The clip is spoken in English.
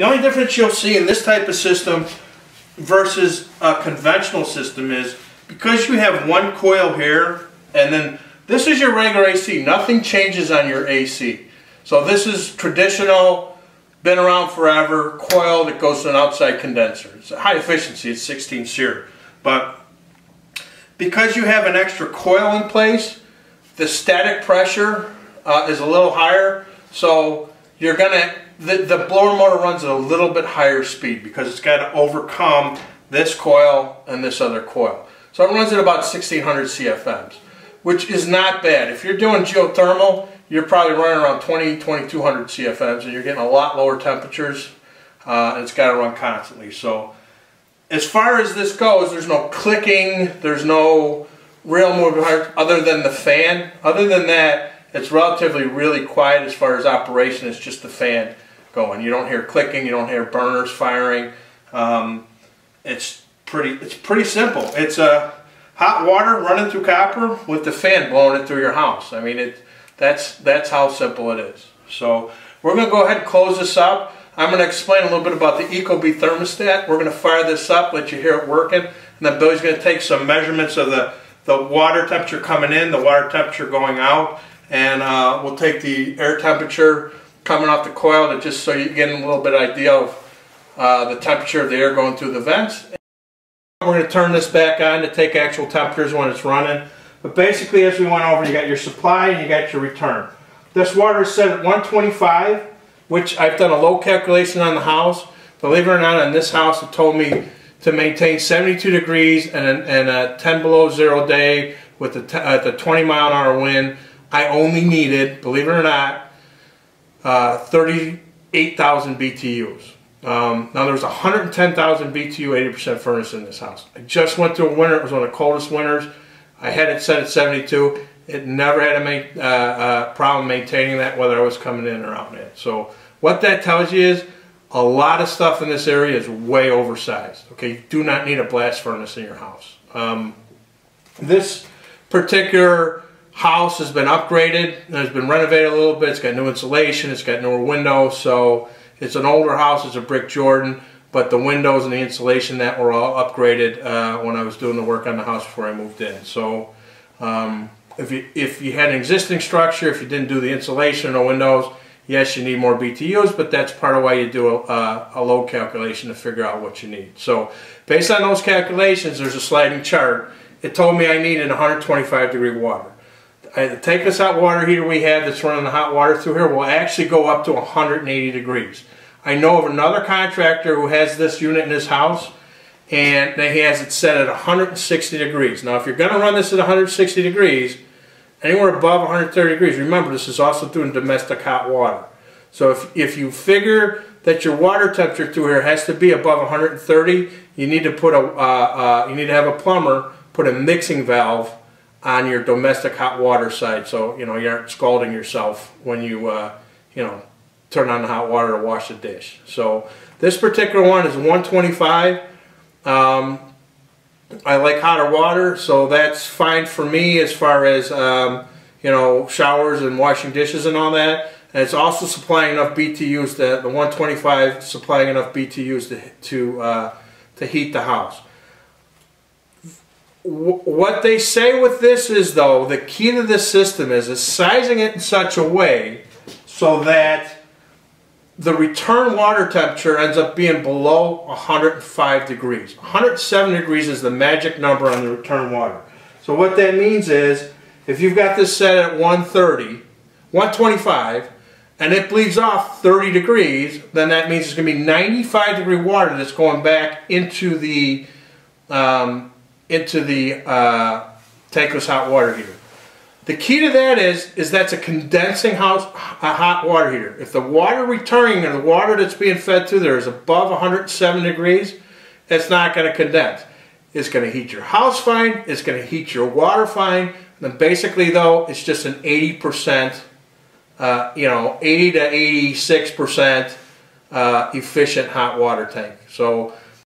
The only difference you'll see in this type of system versus a conventional system is because you have one coil here and then this is your regular AC. Nothing changes on your AC. So this is traditional, been around forever, coil that goes to an outside condenser. It's high efficiency, it's 16 SEER. But because you have an extra coil in place, the static pressure uh, is a little higher. So you're gonna, the, the blower motor runs at a little bit higher speed because it's got to overcome this coil and this other coil. So it runs at about 1600 CFMs, which is not bad. If you're doing geothermal, you're probably running around 20, 2200 CFMs and you're getting a lot lower temperatures uh, and it's got to run constantly. So as far as this goes, there's no clicking, there's no real parts other than the fan. Other than that, it's relatively really quiet as far as operation. It's just the fan going. You don't hear clicking, you don't hear burners firing. Um, it's pretty it's pretty simple. It's a uh, hot water running through copper with the fan blowing it through your house. I mean it that's that's how simple it is. So we're going to go ahead and close this up. I'm going to explain a little bit about the Ecobee thermostat. We're going to fire this up, let you hear it working, and then Billy's going to take some measurements of the, the water temperature coming in, the water temperature going out, and uh, we'll take the air temperature coming off the coil to just so you get a little bit idea of uh, the temperature of the air going through the vents. We're going to turn this back on to take actual temperatures when it's running. But basically, as we went over, you got your supply and you got your return. This water is set at 125, which I've done a load calculation on the house. Believe it or not, on this house, it told me to maintain 72 degrees and and a 10 below zero day with the, uh, the 20 mile an hour wind. I only needed, believe it or not, uh, 38,000 BTUs. Um, now there's 110,000 BTU 80% furnace in this house. I just went through a winter, it was one of the coldest winters. I had it set at 72. It never had a uh, uh, problem maintaining that whether I was coming in or out in it. So what that tells you is a lot of stuff in this area is way oversized. Okay, you do not need a blast furnace in your house. Um, this particular house has been upgraded has been renovated a little bit. It's got new insulation, it's got newer windows, so it's an older house, it's a brick Georgian, but the windows and the insulation that were all upgraded uh, when I was doing the work on the house before I moved in. So um, if, you, if you had an existing structure, if you didn't do the insulation or windows, yes, you need more BTUs, but that's part of why you do a, a load calculation to figure out what you need. So based on those calculations, there's a sliding chart. It told me I needed 125 degree water. The take this hot water heater we have that's running the hot water through here will actually go up to 180 degrees. I know of another contractor who has this unit in his house and he has it set at 160 degrees. Now if you're going to run this at 160 degrees, anywhere above 130 degrees, remember this is also doing domestic hot water. So if, if you figure that your water temperature through here has to be above 130, you need to put a uh, uh, you need to have a plumber put a mixing valve on your domestic hot water side so you know you aren't scalding yourself when you uh, you know turn on the hot water to wash the dish. So this particular one is 125. Um, I like hotter water, so that's fine for me as far as um, you know showers and washing dishes and all that. And it's also supplying enough BTUs that the 125 supplying enough BTUs to to uh, to heat the house. What they say with this is though the key to this system is is sizing it in such a way so that the return water temperature ends up being below 105 degrees. 107 degrees is the magic number on the return water. So what that means is, if you've got this set at 130, 125, and it bleeds off 30 degrees, then that means it's going to be 95 degree water that's going back into the um, into the uh, tankless hot water heater. The key to that is, is that's a condensing house, a hot water heater. If the water returning and the water that's being fed through there is above 107 degrees, it's not going to condense. It's going to heat your house fine. It's going to heat your water fine. And basically, though, it's just an 80%, uh, you know, 80 to 86% uh, efficient hot water tank. So